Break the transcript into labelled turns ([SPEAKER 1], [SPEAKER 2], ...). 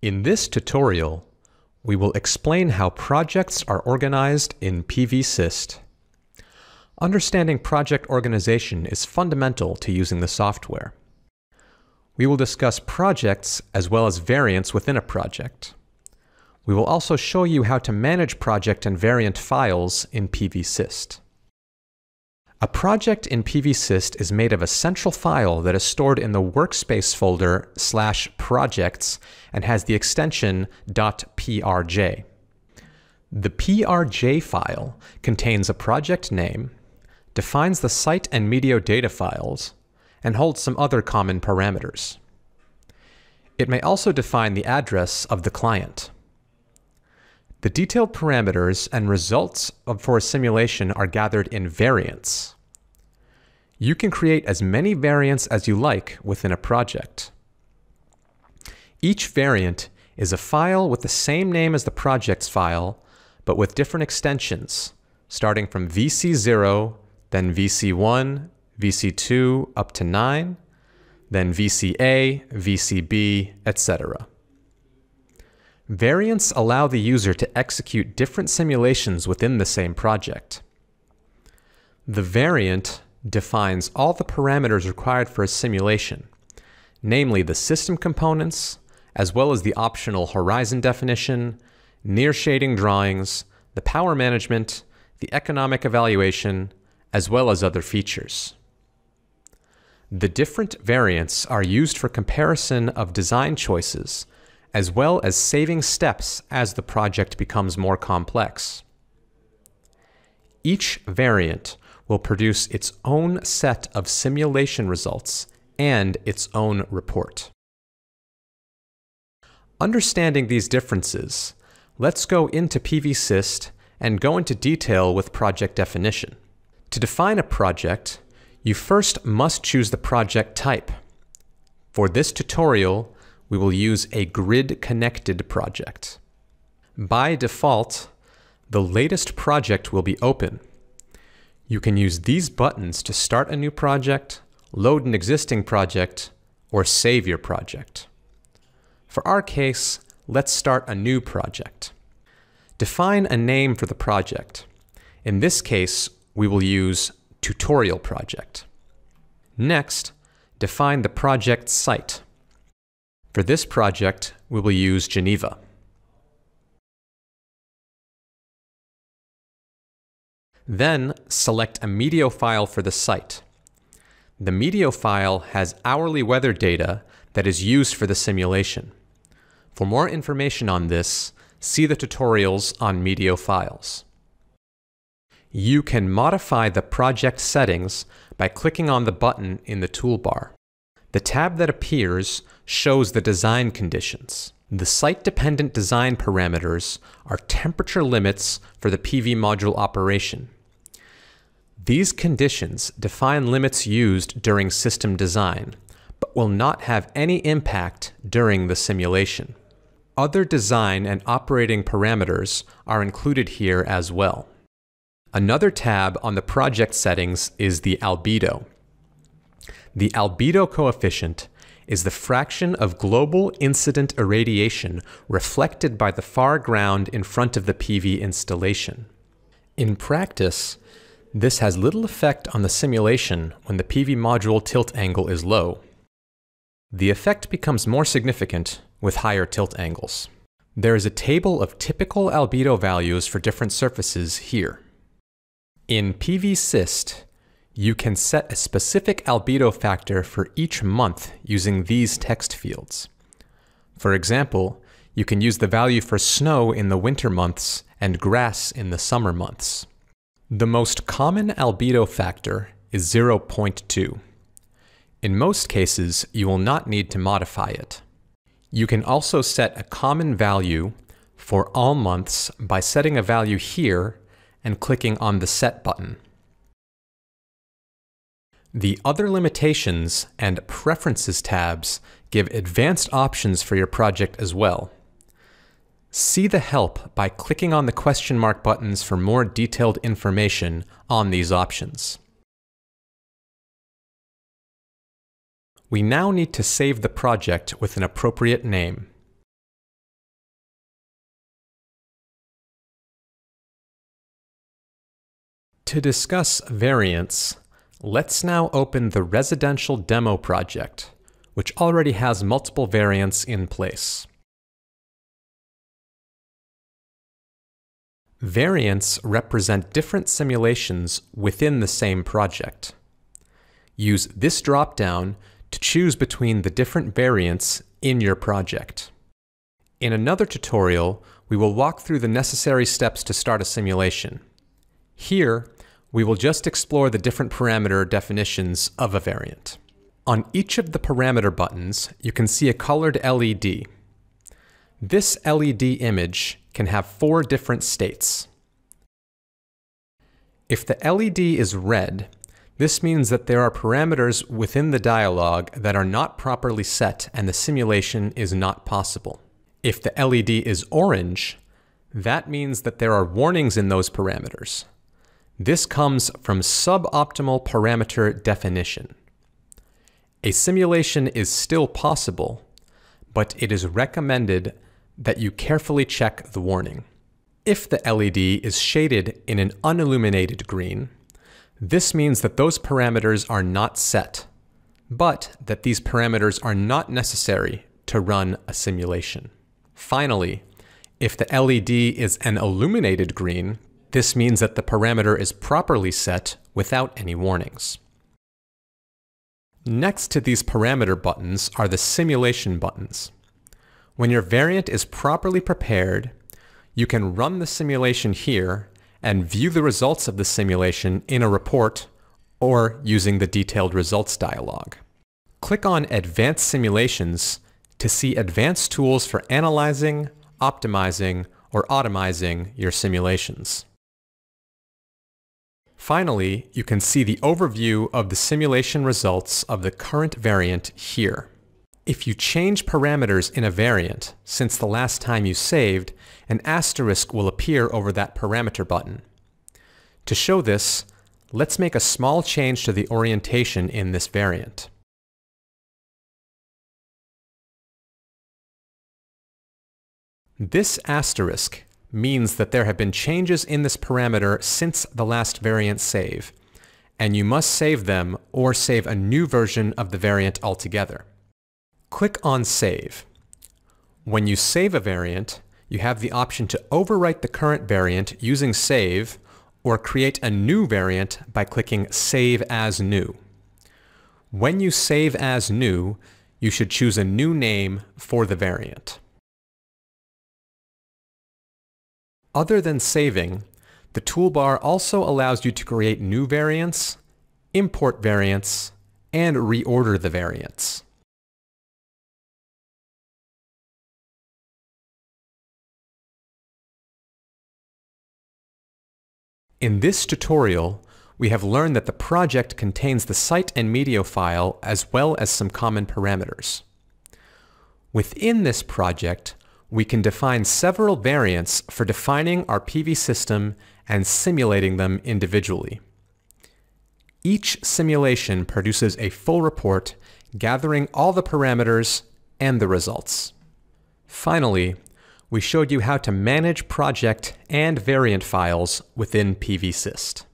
[SPEAKER 1] In this tutorial, we will explain how projects are organized in PVSYST. Understanding project organization is fundamental to using the software. We will discuss projects as well as variants within a project. We will also show you how to manage project and variant files in PVSYST. A project in PVSYST is made of a central file that is stored in the workspace folder slash projects and has the extension .prj. The PRJ file contains a project name, defines the site and meteo data files, and holds some other common parameters. It may also define the address of the client. The detailed parameters and results for a simulation are gathered in variants. You can create as many variants as you like within a project. Each variant is a file with the same name as the project's file, but with different extensions, starting from VC0, then VC1, VC2 up to 9, then VCA, VCB, etc. Variants allow the user to execute different simulations within the same project. The variant defines all the parameters required for a simulation, namely the system components, as well as the optional horizon definition, near shading drawings, the power management, the economic evaluation, as well as other features. The different variants are used for comparison of design choices as well as saving steps as the project becomes more complex. Each variant will produce its own set of simulation results and its own report. Understanding these differences, let's go into PVSYST and go into detail with project definition. To define a project, you first must choose the project type. For this tutorial, we will use a grid-connected project. By default, the latest project will be open. You can use these buttons to start a new project, load an existing project, or save your project. For our case, let's start a new project. Define a name for the project. In this case, we will use tutorial project. Next, define the project site. For this project, we will use Geneva. Then select a Meteo file for the site. The Meteo file has hourly weather data that is used for the simulation. For more information on this, see the tutorials on Meteo files. You can modify the project settings by clicking on the button in the toolbar. The tab that appears shows the design conditions. The site-dependent design parameters are temperature limits for the PV module operation. These conditions define limits used during system design, but will not have any impact during the simulation. Other design and operating parameters are included here as well. Another tab on the project settings is the albedo. The albedo coefficient is the fraction of global incident irradiation reflected by the far ground in front of the PV installation. In practice, this has little effect on the simulation when the PV module tilt angle is low. The effect becomes more significant with higher tilt angles. There is a table of typical albedo values for different surfaces here. In PVSYST, you can set a specific albedo factor for each month using these text fields. For example, you can use the value for snow in the winter months and grass in the summer months. The most common albedo factor is 0.2. In most cases, you will not need to modify it. You can also set a common value for all months by setting a value here and clicking on the Set button. The Other Limitations and Preferences tabs give advanced options for your project as well. See the help by clicking on the question mark buttons for more detailed information on these options. We now need to save the project with an appropriate name. To discuss variants, let's now open the residential demo project, which already has multiple variants in place. Variants represent different simulations within the same project. Use this dropdown to choose between the different variants in your project. In another tutorial, we will walk through the necessary steps to start a simulation. Here, we will just explore the different parameter definitions of a variant. On each of the parameter buttons, you can see a colored LED. This LED image can have four different states. If the LED is red, this means that there are parameters within the dialog that are not properly set and the simulation is not possible. If the LED is orange, that means that there are warnings in those parameters. This comes from suboptimal parameter definition. A simulation is still possible, but it is recommended that you carefully check the warning. If the LED is shaded in an unilluminated green, this means that those parameters are not set, but that these parameters are not necessary to run a simulation. Finally, if the LED is an illuminated green, this means that the parameter is properly set without any warnings. Next to these parameter buttons are the simulation buttons. When your variant is properly prepared, you can run the simulation here and view the results of the simulation in a report or using the detailed results dialog. Click on Advanced Simulations to see advanced tools for analyzing, optimizing, or automizing your simulations. Finally, you can see the overview of the simulation results of the current variant here. If you change parameters in a variant since the last time you saved, an asterisk will appear over that parameter button. To show this, let's make a small change to the orientation in this variant. This asterisk means that there have been changes in this parameter since the last variant save, and you must save them or save a new version of the variant altogether. Click on Save. When you save a variant, you have the option to overwrite the current variant using Save or create a new variant by clicking Save as New. When you save as new, you should choose a new name for the variant. Other than saving, the toolbar also allows you to create new variants, import variants, and reorder the variants. In this tutorial, we have learned that the project contains the site and meteo file as well as some common parameters. Within this project, we can define several variants for defining our PV system and simulating them individually. Each simulation produces a full report gathering all the parameters and the results. Finally, we showed you how to manage project and variant files within PVSYST.